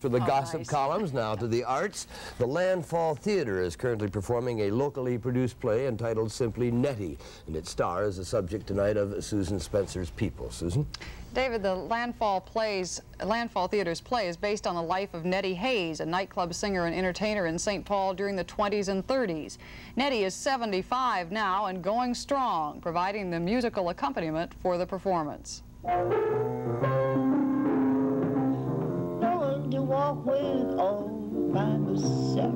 For the Oh, gossip nice. columns, now to the arts. The Landfall Theater is currently performing a locally produced play entitled simply Nettie, and it stars the subject tonight of Susan Spencer's People. Susan? David, the Landfall plays, Landfall Theater's play is based on the life of Nettie Hayes, a nightclub singer and entertainer in St. Paul during the 20s and 30s. Nettie is 75 now and going strong, providing the musical accompaniment for the performance. With all by myself.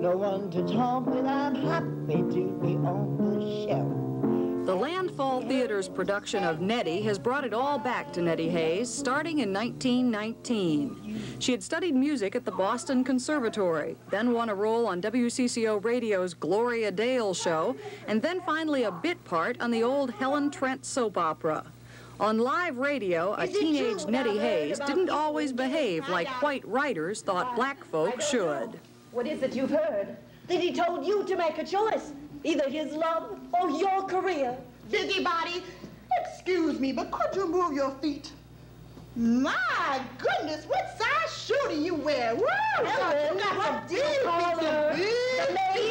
No one to talk with. I'm happy to be on the shelf. The Landfall Theater's production of Nettie has brought it all back to Nettie Hayes, starting in 1919. She had studied music at the Boston Conservatory, then won a role on WCCO Radio's Gloria Dale show, and then finally a bit part on the old Helen Trent soap opera. On live radio, a teenage Nettie what I heard Hayes didn't always behave like white writers thought black folk should. What is it you've heard? That he told you to make a choice. Either his love or your career. Busy body, excuse me, but could you move your feet? My goodness, what size shoe do you wear? Woo! Helen, you got what some do you big call feet,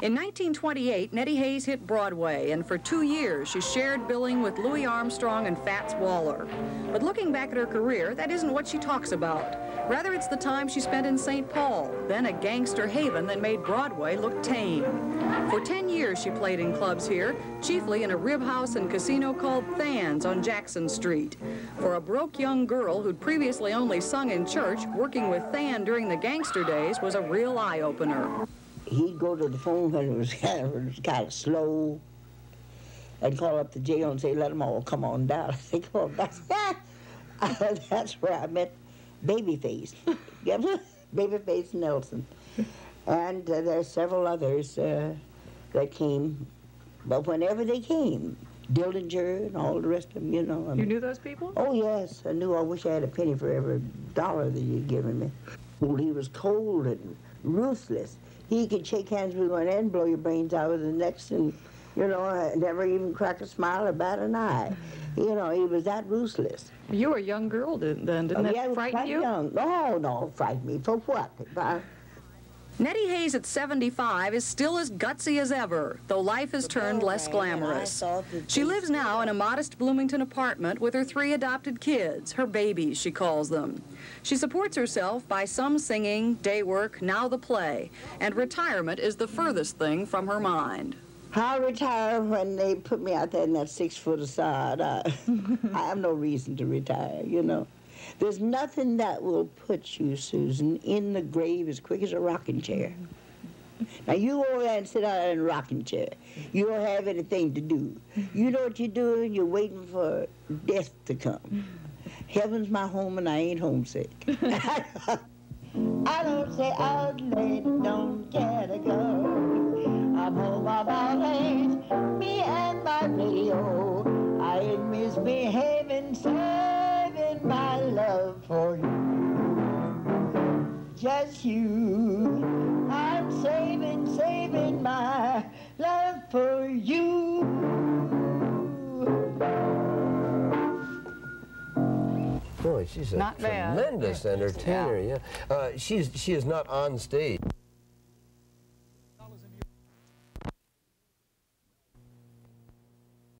In 1928, Nettie Hayes hit Broadway, and for two years she shared billing with Louis Armstrong and Fats Waller. But looking back at her career, that isn't what she talks about. Rather, it's the time she spent in St. Paul, then a gangster haven that made Broadway look tame. For 10 years she played in clubs here, chiefly in a rib house and casino called Than's on Jackson Street. For a broke young girl who'd previously only sung in church, working with Than during the gangster days was a real eye-opener. He'd go to the phone when it was kind of, was kind of slow and call up the jail and say, let them all come on down. I say, come on down. That's where I met Babyface. Babyface Nelson. And uh, there's several others uh, that came. But whenever they came, Dillinger and all the rest of them, you know. I You knew those people? Oh, yes. I knew I wish I had a penny for every dollar that you'd given me. Well, he was cold and ruthless. He could shake hands with one and blow your brains out with the next and, you know, uh, never even crack a smile or bat an eye. You know, he was that ruthless. You were a young girl then, didn't Oh, that yeah, frighten quite you? Young. No, no, frighten me. For what? I- Nettie Hayes at 75 is still as gutsy as ever, though life has turned oh, less and I glamorous. She lives now in a modest Bloomington apartment with her three adopted kids, her babies, she calls them. She supports herself by some singing, day work, now the play, and retirement is the furthest thing from her mind. I'll retire when they put me out there in that six foot aside. I, I have no reason to retire, you know. There's nothing that will put you, Susan, in the grave as quick as a rocking chair. Now you go over there and sit out in a rocking chair. You don't have anything to do. You know what you're doing? You're waiting for death to come. Heaven's my home and I ain't homesick. I don't say out late, don't care to go. I'm home about eight, me and my radio. I ain't misbehaving, my love for you. Just you. I'm saving, saving my love for you. Boy, she's a Not bad. tremendous entertainer. Yeah. Uh, she's she is not on stage.